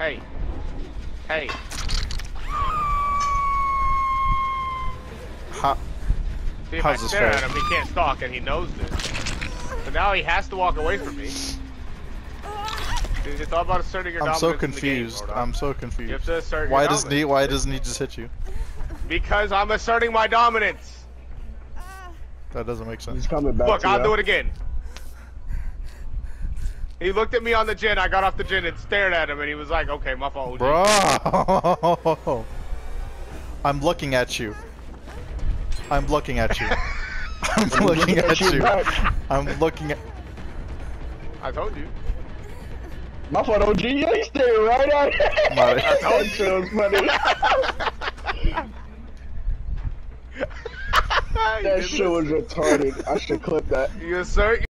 Hey. Hey. Ha See, if How's I stare at him, he can't stalk, and he knows this. So now he has to walk away from me. It's all about asserting your I'm dominance so in the game, confused. I'm so You have confused. to assert your Why doesn't dominance. he? Why doesn't he just hit you? Because I'm asserting my dominance. That doesn't make sense. He's coming back. Look, to I'll you. do it again. He looked at me on the gen. I got off the gen and stared at him, and he was like, "Okay, my fault." Bro, I'm looking at you. I'm looking at you. I'm looking at you. I'm looking at. I told you. My fault, OG. Yeah, he staring right at me. My- that shit was funny. That shit was retarded. I should clip that. You assert